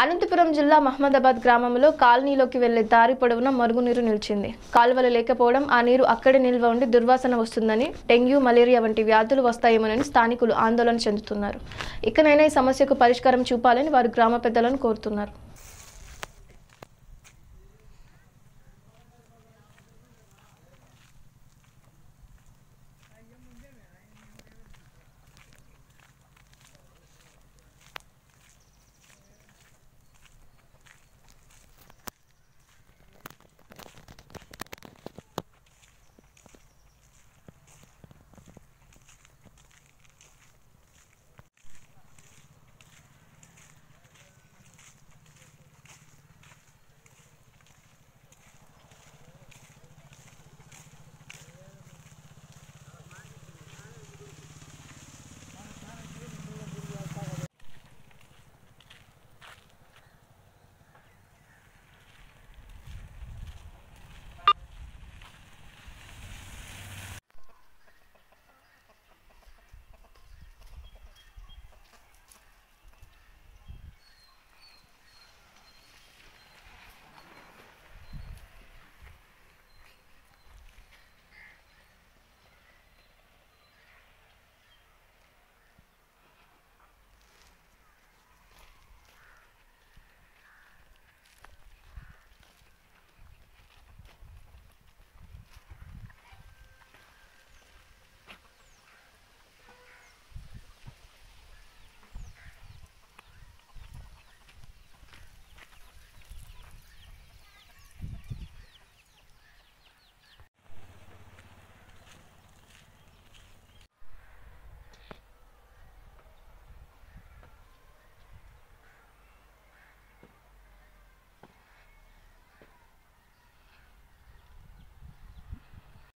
అనంతపురం జిల్లా మహమ్మదాబాద్ గ్రామంలో కాలనీలోకి వెళ్ళే దారి పొడవునా మరుగునీరు నిలిచింది. కాలువలు లేకపోవడం ఆ నీరు అక్కడే నిల్వ ఉండి దుర్వాసన వస్తుందని డెంగ్యూ మలేరియా వంటి వ్యాధులు వస్తాయేమోనని స్థానికులు ఆందోళన చెందుతున్నారు. ఇకనైనా ఈ సమస్యకు పరిష్కారం చూపాలని వారు గ్రామ పెద్దలను కోరుతున్నారు.